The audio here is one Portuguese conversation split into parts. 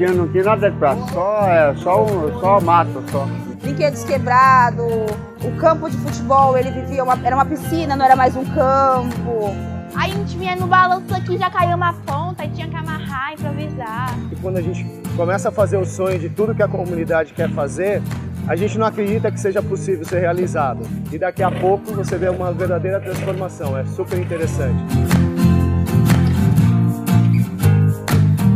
tinha, não tinha nada de praça, só, é, só, um, só mato, só. Brinquedos quebrados, o campo de futebol, ele vivia, uma, era uma piscina, não era mais um campo. Aí a gente vinha no balanço aqui, já caiu uma ponta, e tinha que amarrar, improvisar. E quando a gente começa a fazer o sonho de tudo que a comunidade quer fazer, a gente não acredita que seja possível ser realizado. E daqui a pouco você vê uma verdadeira transformação, é super interessante.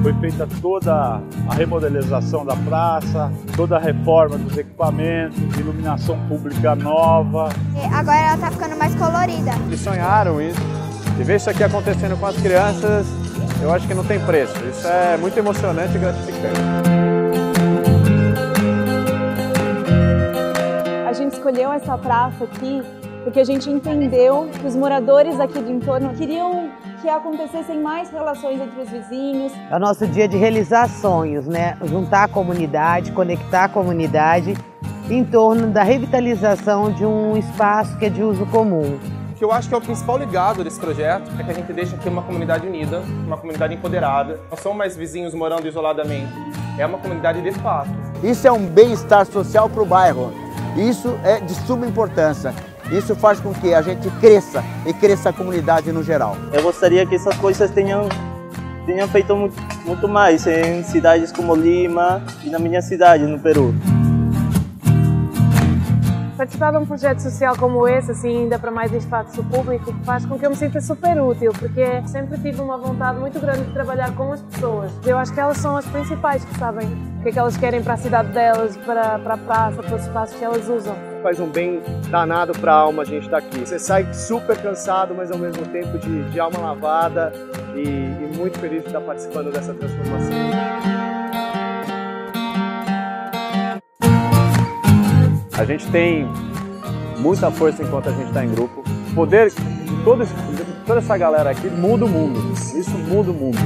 Foi feita toda a remodelização da praça, toda a reforma dos equipamentos, iluminação pública nova. E agora ela está ficando mais colorida. Eles sonharam isso. E ver isso aqui acontecendo com as crianças, eu acho que não tem preço. Isso é muito emocionante e gratificante. A gente escolheu essa praça aqui porque a gente entendeu que os moradores aqui do entorno queriam que acontecessem mais relações entre os vizinhos. É o nosso dia de realizar sonhos, né? Juntar a comunidade, conectar a comunidade em torno da revitalização de um espaço que é de uso comum. O que eu acho que é o principal legado desse projeto é que a gente deixa aqui uma comunidade unida, uma comunidade empoderada. Não são mais vizinhos morando isoladamente, é uma comunidade de fato. Isso é um bem-estar social para o bairro. Isso é de suma importância. Isso faz com que a gente cresça e cresça a comunidade no geral. Eu gostaria que essas coisas tenham, tenham feito muito, muito mais em cidades como Lima e na minha cidade, no Peru. Participar de um projeto social como esse, assim, ainda para mais espaço público, faz com que eu me sinta super útil, porque sempre tive uma vontade muito grande de trabalhar com as pessoas. Eu acho que elas são as principais que sabem o que é que elas querem para a cidade delas, para, para a praça, para os espaços que elas usam. Faz um bem danado para a alma a gente estar tá aqui. Você sai super cansado, mas ao mesmo tempo de, de alma lavada e, e muito feliz de estar participando dessa transformação. A gente tem muita força enquanto a gente está em grupo. O poder de todo, toda essa galera aqui muda o mundo. Isso muda o mundo.